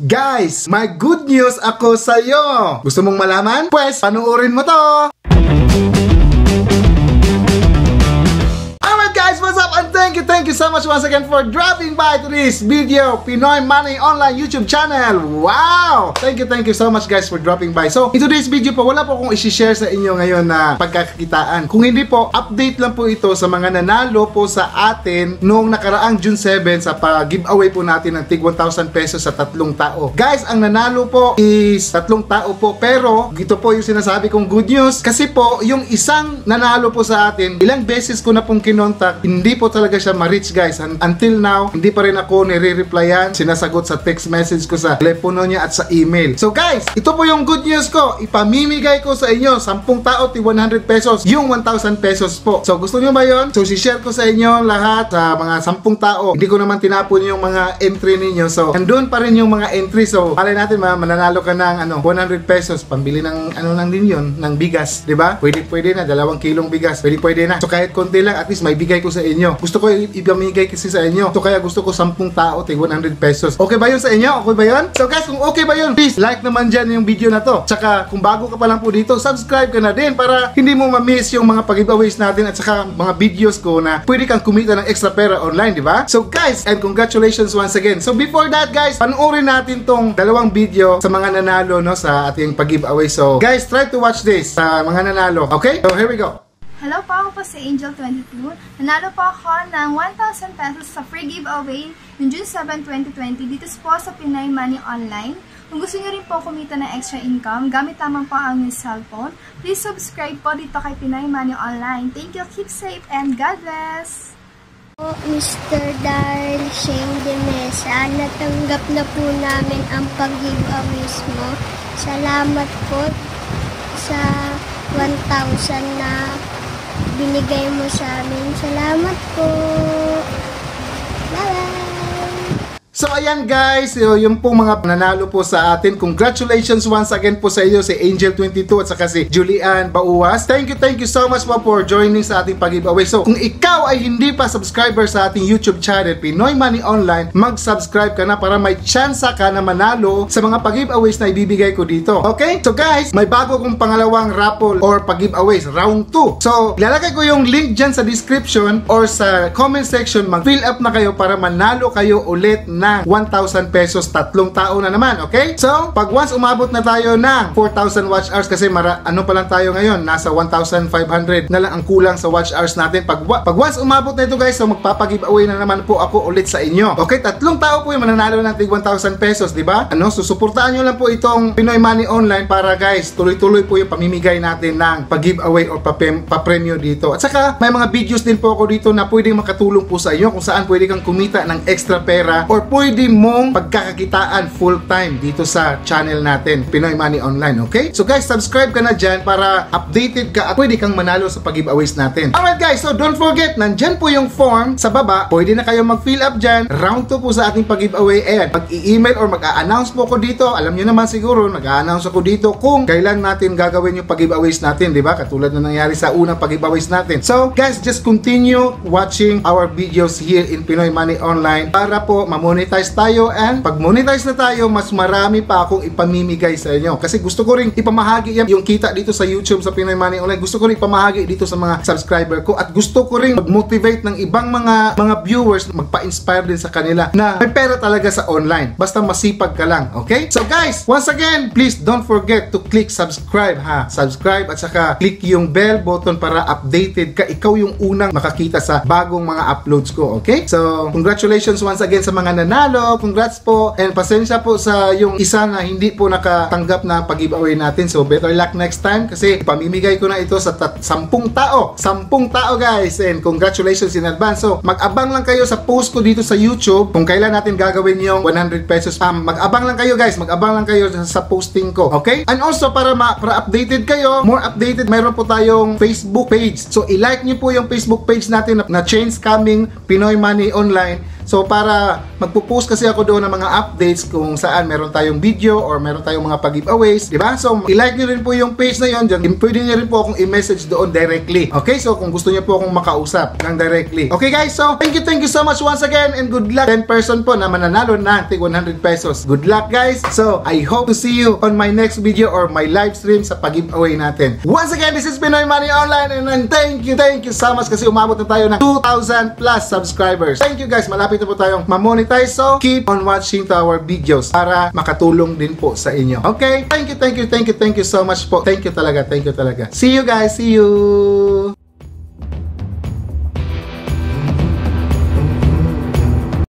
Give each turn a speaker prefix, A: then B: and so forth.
A: Guys, may good news ako sa'yo! Gusto mong malaman? Pwes, panuorin mo to! You, so much once again for dropping by to this video, Pinoy Money Online YouTube channel. Wow! Thank you, thank you so much guys for dropping by. So, in today's video po, wala po akong isi-share sa inyo ngayon na pagkakakitaan. Kung hindi po, update lang po ito sa mga nanalo po sa atin noong nakaraang June 7 sa pa-giveaway po natin ng tig 1,000 pesos sa tatlong tao. Guys, ang nanalo po is tatlong tao po. Pero, ito po yung sinasabi kong good news. Kasi po, yung isang nanalo po sa atin, ilang beses ko na pong kinontak, hindi po talaga siya ma-reach guys. Un- Until now, hindi pa rin ako nire-replyan, sinasagot sa text message ko sa telepono niya at sa email. So guys, ito po yung good news ko. Ipamimigay ko sa inyo, 10 tao, ti 100 pesos, yung 1,000 pesos po. So gusto niyo ba yon? So si-share ko sa inyo lahat sa mga 10 tao. Hindi ko naman tinapon yung mga entry ninyo. So nandun pa rin yung mga entry. So malay natin ma, mananalo ka ng ano, 100 pesos, pambili ng ano lang din yun, ng bigas, 'di ba? Pwede pwede na dalawang kilong bigas. Pwede pwede na. So kahit konti lang, at least may bigay ko sa inyo. Gusto ko i- ipamigay kasi sa inyo. So kaya gusto ko 10 tao, tig 100 pesos. Okay ba yun sa inyo? Okay ba yun? So guys, kung okay ba yun, please like naman dyan yung video na to. Tsaka kung bago ka pa lang po dito, subscribe ka na din para hindi mo ma-miss yung mga pag-giveaways natin at saka mga videos ko na pwede kang kumita ng extra pera online, di ba? So guys, and congratulations once again. So before that guys, panoorin natin tong dalawang video sa mga nanalo no sa ating pag-giveaway. So guys, try to watch this sa mga nanalo. Okay? So here we go.
B: Hello po, ako po si Angel22. Nanalo po ako ng 1,000 pesos sa free giveaway noong June 7, 2020 dito po sa Pinay Money Online. Kung gusto niyo rin po kumita ng extra income, gamit lamang po ang inyong cellphone, please subscribe po dito kay Pinay Money Online. Thank you, keep safe, and God bless!
C: Po, Mr. Darl Shane de Mesa, natanggap na po namin ang pag-giveaways mo. Salamat po sa 1,000 na binigay mo sa amin. Salamat po. Bye-bye.
A: So ayan guys, yung pong mga nanalo po sa atin. Congratulations once again po sa iyo si Angel22 at saka si Julian Bauwas. Thank you, thank you so much po for joining sa ating pag-giveaway. So kung ikaw ay hindi pa subscriber sa ating YouTube channel Pinoy Money Online, mag-subscribe ka na para may chance ka na manalo sa mga pag-giveaways na ibibigay ko dito. Okay? So guys, may bago kong pangalawang raffle or pag-giveaways, round 2. So, ilalagay ko yung link dyan sa description or sa comment section. Mag-fill up na kayo para manalo kayo ulit ng 1,000 pesos tatlong tao na naman. Okay? So, pag once umabot na tayo ng 4,000 watch hours kasi mara, ano pa lang tayo ngayon, nasa 1,500 na lang ang kulang sa watch hours natin. Pag, pag once umabot na ito guys, so magpapag-giveaway na naman po ako ulit sa inyo. Okay? Tatlong tao po yung mananalo ng tig 1,000 pesos, di ba? Ano? Susuportahan nyo lang po itong Pinoy Money Online para guys, tuloy-tuloy po yung pamimigay natin ng pag-giveaway papem- papremyo dito. At saka, may mga videos din po ako dito na pwedeng makatulong po sa inyo kung saan pwede kang kumita ng extra pera or pwede mong pagkakakitaan full time dito sa channel natin, Pinoy Money Online, okay? So guys, subscribe ka na dyan para updated ka at pwede kang manalo sa pag-giveaways natin. Alright guys, so don't forget, nandyan po yung form sa baba. Pwede na kayo mag-fill up dyan. Round 2 po sa ating pag-giveaway. Ayan, mag-i-email or mag-a-announce po ako dito. Alam nyo naman siguro, mag-a-announce ako dito kung kailan natin gagawin yung pag-giveaways natin, di ba? Katulad na nangyari sa unang pag-giveaways natin. So guys, just continue watching our videos here in Pinoy Money Online para po ma-monetize tayo and pag monetize na tayo, mas marami pa akong ipamimigay sa inyo. Kasi gusto ko rin ipamahagi yan, yung kita dito sa YouTube sa Pinoy Money Online. Gusto ko rin ipamahagi dito sa mga subscriber ko at gusto ko rin mag-motivate ng ibang mga mga viewers magpa-inspire din sa kanila na may pera talaga sa online. Basta masipag ka lang, okay? So guys, once again, please don't forget to click subscribe ha. Subscribe at saka click yung bell button para updated ka. Ikaw yung unang makakita sa bagong mga uploads ko, okay? So, congratulations once again sa mga nanalo. Congrats po. And pasensya po sa yung isa na hindi po nakatanggap na pag-giveaway natin. So, better luck next time kasi pamimigay ko na ito sa tat- sampung tao. Sampung tao guys. And congratulations in advance. So, mag-abang lang kayo sa post ko dito sa YouTube kung kailan natin gagawin yung 100 pesos. Um, mag-abang lang kayo guys. Mag-abang lang kayo sa, posting ko. Okay? And also, para, ma- para updated kayo, more updated, mayroon po tayong Facebook page. So, i-like nyo po yung Facebook page natin na, na Change Coming Pinoy Money Online. So para magpo-post kasi ako doon ng mga updates kung saan meron tayong video or meron tayong mga pag-giveaways, di ba? So i-like niyo rin po yung page na yon diyan. Pwede niyo rin po akong i-message doon directly. Okay? So kung gusto niyo po akong makausap ng directly. Okay guys, so thank you, thank you so much once again and good luck 10 person po na mananalo ng tig 100 pesos. Good luck guys. So I hope to see you on my next video or my live stream sa pag-giveaway natin. Once again, this is Pinoy Money Online and thank you, thank you so much kasi umabot na tayo ng 2,000 plus subscribers. Thank you guys, malapit na po tayong ma-monetize so keep on watching to our videos para makatulong din po sa inyo. Okay? Thank you, thank you, thank you, thank you so much po. Thank you talaga, thank you talaga. See you guys, see you!